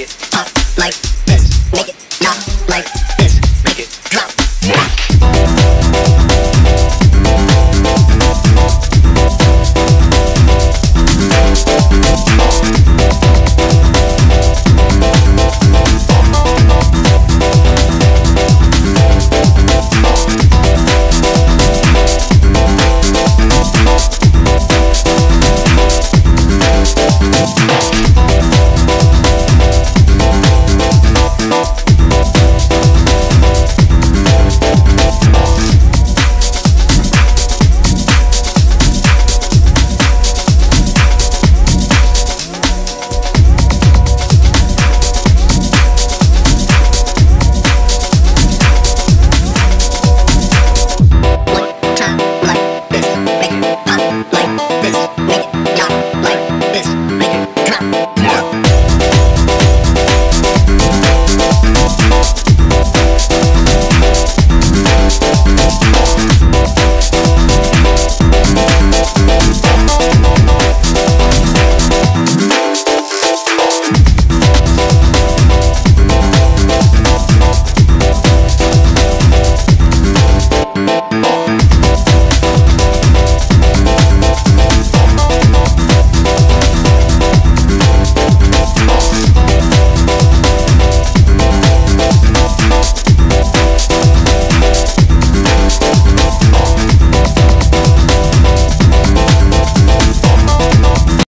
it.